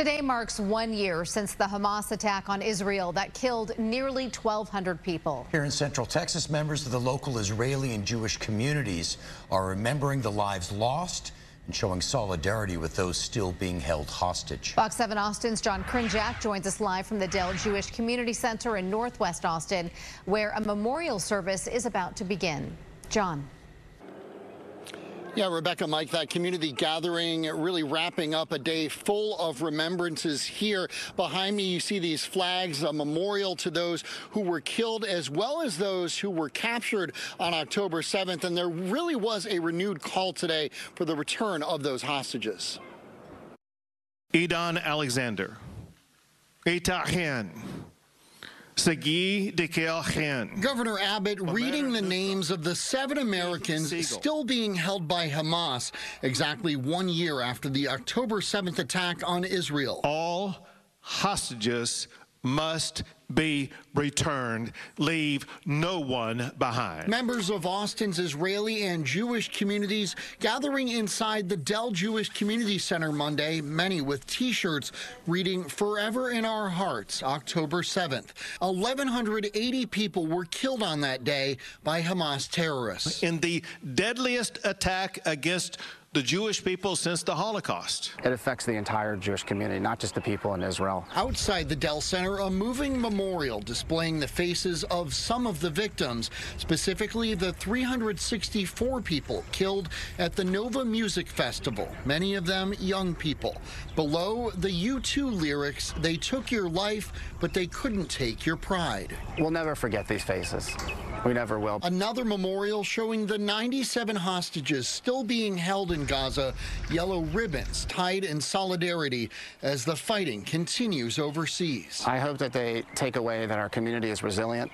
Today marks one year since the Hamas attack on Israel that killed nearly 1,200 people. Here in Central Texas, members of the local Israeli and Jewish communities are remembering the lives lost and showing solidarity with those still being held hostage. Fox 7 Austin's John Krinjak joins us live from the Dell Jewish Community Center in Northwest Austin, where a memorial service is about to begin. John. Yeah, Rebecca, Mike, that community gathering really wrapping up a day full of remembrances here. Behind me, you see these flags, a memorial to those who were killed as well as those who were captured on October 7th. And there really was a renewed call today for the return of those hostages. Idan Alexander, Itay Chen, Governor Abbott reading the names of the seven Americans still being held by Hamas exactly one year after the October 7th attack on Israel. All hostages must be returned. Leave no one behind. Members of Austin's Israeli and Jewish communities gathering inside the Dell Jewish Community Center Monday, many with T-shirts reading Forever in Our Hearts, October 7th. 1,180 people were killed on that day by Hamas terrorists. In the deadliest attack against the Jewish people since the Holocaust. It affects the entire Jewish community, not just the people in Israel. Outside the Dell Center, a moving memorial displaying the faces of some of the victims, specifically the 364 people killed at the Nova Music Festival, many of them young people. Below the U2 lyrics, they took your life, but they couldn't take your pride. We'll never forget these faces. We never will. Another memorial showing the 97 hostages still being held in Gaza, yellow ribbons tied in solidarity as the fighting continues overseas. I hope that they take away that our community is resilient,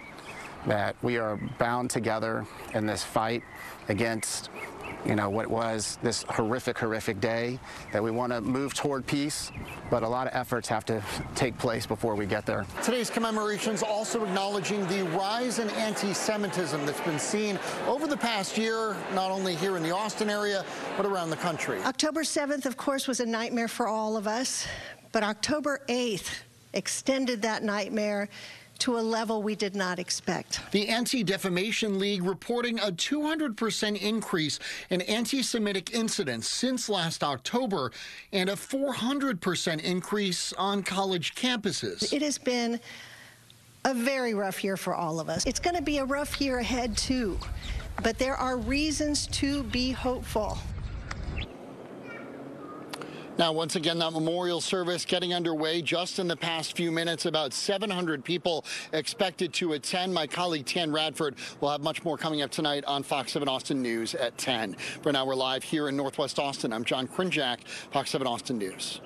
that we are bound together in this fight against you know, what was this horrific, horrific day, that we want to move toward peace, but a lot of efforts have to take place before we get there. Today's commemorations also acknowledging the rise in anti-Semitism that's been seen over the past year, not only here in the Austin area, but around the country. October 7th, of course, was a nightmare for all of us, but October 8th extended that nightmare to a level we did not expect. The Anti-Defamation League reporting a 200% increase in anti-Semitic incidents since last October and a 400% increase on college campuses. It has been a very rough year for all of us. It's going to be a rough year ahead, too. But there are reasons to be hopeful. Now, once again, that memorial service getting underway just in the past few minutes. About 700 people expected to attend. My colleague Tan Radford will have much more coming up tonight on Fox 7 Austin News at 10. For now, we're live here in Northwest Austin. I'm John Krinjak, Fox 7 Austin News.